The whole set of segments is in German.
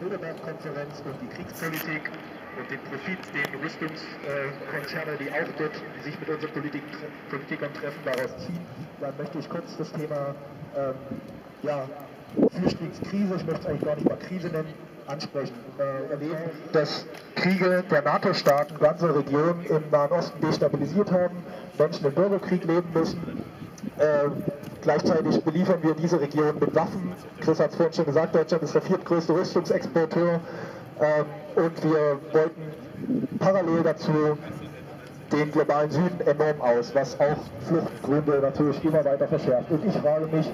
und die Kriegspolitik und den Profit, den Rüstungskonzerne, die auch dort sich mit unseren Politik, Politikern treffen, daraus ziehen. Dann möchte ich kurz das Thema ähm, ja, Flüchtlingskrise, ich möchte es eigentlich gar nicht mal Krise nennen, ansprechen. Äh, erleben, dass Kriege der NATO-Staaten ganze Regionen im Nahen Osten destabilisiert haben, Menschen im Bürgerkrieg leben müssen. Äh, gleichzeitig beliefern wir diese Region mit Waffen. Chris hat es vorhin schon gesagt, Deutschland ist der viertgrößte Rüstungsexporteur. Ähm, und wir wollten parallel dazu den globalen Süden enorm aus, was auch Fluchtgründe natürlich immer weiter verschärft. Und ich frage mich,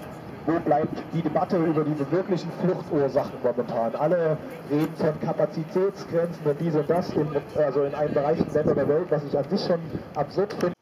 wo bleibt die Debatte über diese wirklichen Fluchtursachen momentan? Alle reden von Kapazitätsgrenzen und dies und das, in, also in allen Bereichen der Welt, was ich an sich schon absurd finde.